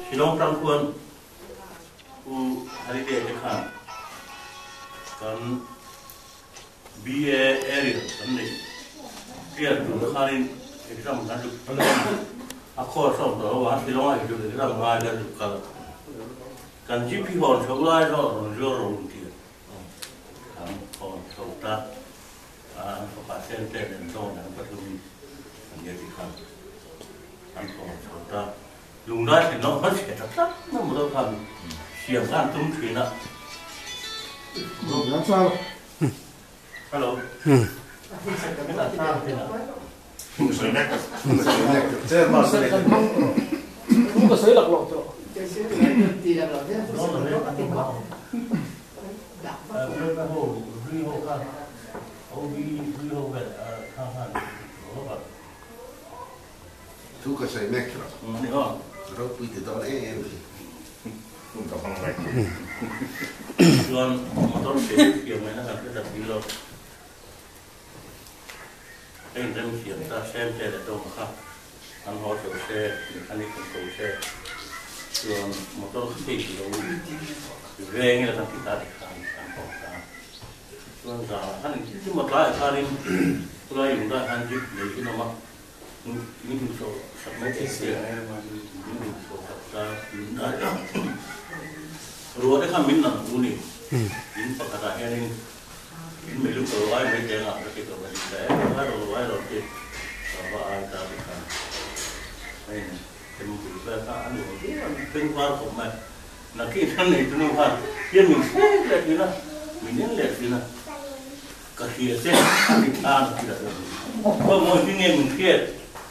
Shilong Prangkuan u hari dia lekha kan BA area samne clear tu lekharin exam kan tu akhor sab do wa Shilong ai tu exam ma ada tu kala kan GP hon sabla ro ro ro ti kan hon sabta a pasien te den zona patu ni kan dia dikha kan hon sabta ta dùng đó thì nó nó sẽ thật lắm nó một đâu phần xiềng tung thủy nè làm sao? Hello. Ừ. cái là sao thế nào chơi mà sẽ không? có sấy lọc lọc chỗ nó là đấy ờ cái cái hồ ri hồ khăn hồ ri ri hồ về khăn khăn nó vậy Tu ka sai mekra. ừ hiểu Ro pi te do e. không có phong cách Tuan motor saya yang mana kan kita bilo. Ini rem siam ta sem te le dong ha. An ho so se mekanik ko se. Tuan motor si kilo. Veng la kan kita di kan kan ko ta. Tuan za han ki mo ta ka rin. Tuan yung da han ji le ki no ma. Ni ni so sa me ke se. Ni so ta yung da. Ruột đấy khăm mình nằm u nì, in hai nên in mấy lúc rồi ai mấy tiền làm cái cái cái đấy, ai rồi ai rồi cái, và ai ta bị khăn, này thì mình bị phải cả anh rồi, bên qua của mày, là khi thân này tôi nói là, yên mình sẽ là gì nè, mình nên là gì